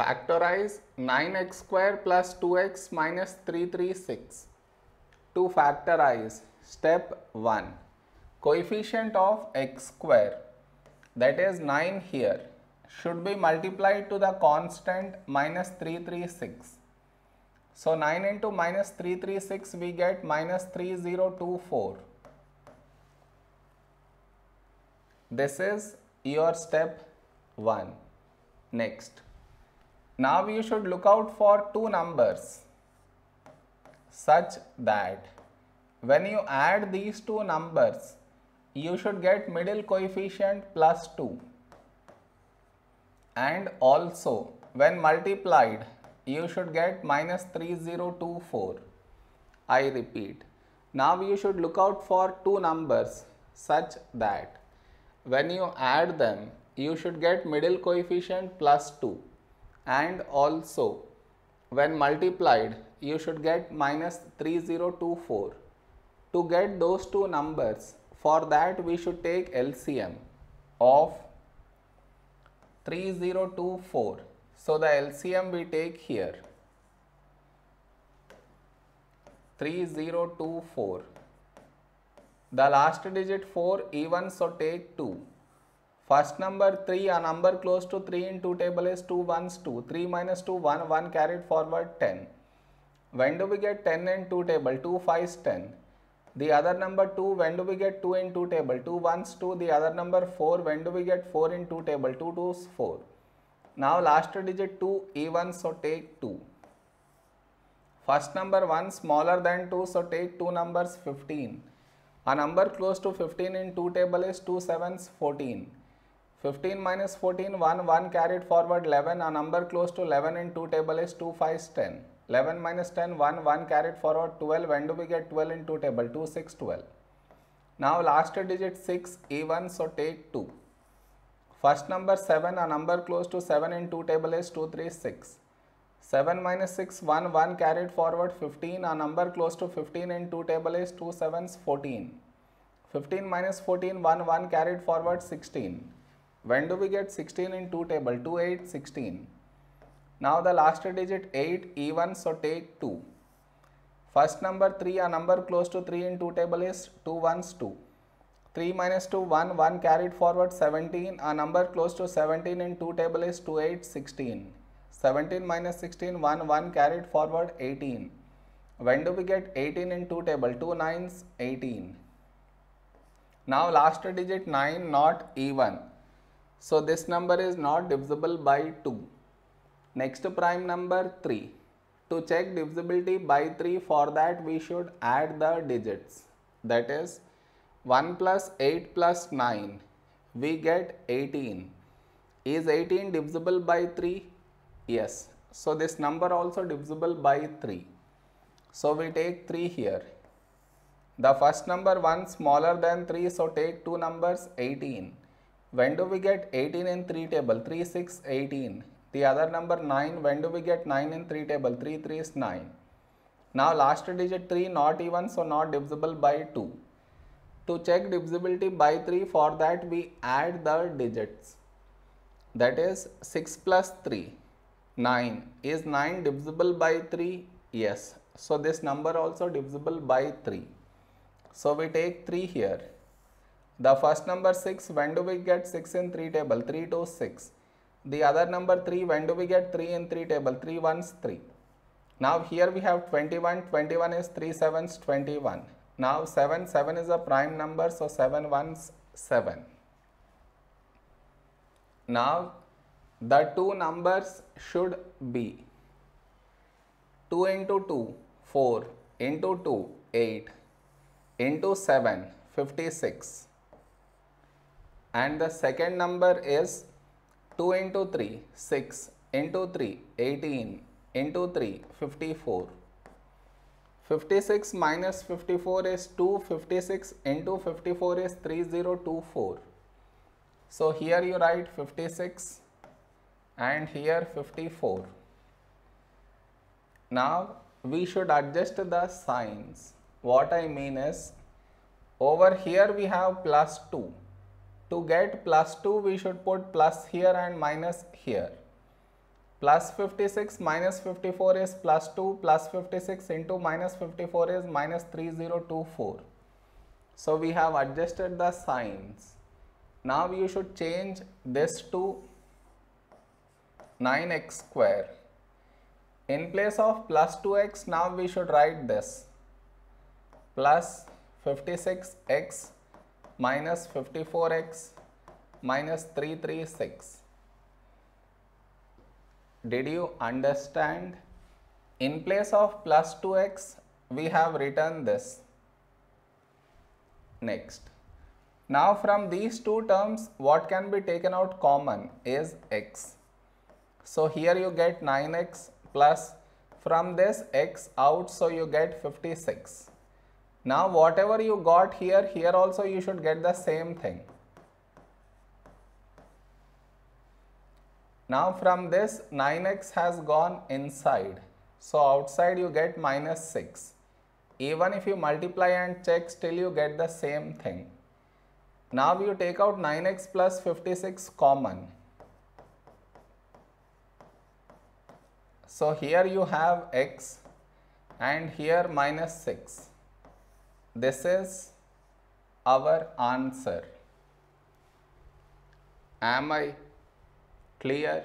Factorize 9x square plus 2x minus 336. To factorize, step 1. Coefficient of x square that is 9 here should be multiplied to the constant minus 336. So 9 into minus 336 we get minus 3024. This is your step 1. Next. Now you should look out for two numbers such that when you add these two numbers you should get middle coefficient plus 2 and also when multiplied you should get minus 3024 I repeat now you should look out for two numbers such that when you add them you should get middle coefficient plus 2 and also when multiplied you should get minus 3024 to get those two numbers for that we should take LCM of 3024 so the LCM we take here. 3024 the last digit 4 even so take 2 first number 3 a number close to 3 in 2 table is 2 ones 2 3 minus 2 1 1 carried forward 10 when do we get 10 in 2 table? 2 5s 10 the other number 2 when do we get 2 in 2 table? 2 ones 2 the other number 4 when do we get 4 in 2 table? 2 2s 4 now last digit 2 even so take 2 first number 1 smaller than 2 so take two numbers 15 a number close to 15 in 2 table is 2 7s 14 15 minus 14 1 1 carried forward 11 a number close to 11 in 2 table is 2 5s 10 11 minus 10 1 1 carried forward 12 when do we get 12 in 2 table? 2 6 12 now last digit 6 even so take 2 first number 7 a number close to 7 in 2 table is 2 3 6 7 minus 6 1 1 carried forward 15 a number close to 15 in 2 table is 2 7s 14 15 minus 14 1 1 carried forward 16 when do we get 16 in 2 table? 2 8 16 now the last digit 8 even so take 2 first number 3 a number close to 3 in 2 table is 2 ones 2 3 minus 2 1 1 carried forward 17 a number close to 17 in 2 table is 2 8 16 17 minus 16 1 1 carried forward 18 when do we get 18 in 2 table? 2 nines 18 now last digit 9 not even so this number is not divisible by 2 next prime number 3 to check divisibility by 3 for that we should add the digits. That is 1 plus 8 plus 9 we get 18 is 18 divisible by 3 yes. So this number also divisible by 3 so we take 3 here. The first number 1 smaller than 3 so take two numbers 18 when do we get 18 in 3 table? 3 6 18 the other number 9 when do we get 9 in 3 table? 3 3 is 9 now last digit 3 not even so not divisible by 2 to check divisibility by 3 for that we add the digits. That is 6 plus 3 9 is 9 divisible by 3 yes. So this number also divisible by 3 so we take 3 here the first number 6 when do we get 6 in 3 table? 3 to 6 the other number 3 when do we get 3 in 3 table? 3 ones 3 now here we have 21 21 is 3 sevens 21 now 7 7 is a prime number so 7 ones 7 now the two numbers should be 2 into 2 4 into 2 8 into 7 56 and the second number is 2 into 3 6 into 3 18 into 3 54 56 minus 54 is 2 56 into 54 is 3024 so here you write 56 and here 54 now we should adjust the signs. What I mean is over here we have plus 2 to get plus 2 we should put plus here and minus here. Plus 56 minus 54 is plus 2 plus 56 into minus 54 is minus 3024 so we have adjusted the signs. Now you should change this to 9x square. In place of plus 2x now we should write this. Plus 56x minus 54x minus 336 did you understand? In place of plus 2x, we have written this. Next. Now from these two terms, what can be taken out common is x. So here you get 9x plus from this x out, so you get 56. Now whatever you got here, here also you should get the same thing. Now from this 9x has gone inside. So outside you get minus 6. Even if you multiply and check still you get the same thing. Now you take out 9x plus 56 common. So here you have x and here minus 6. This is our answer. Am I clear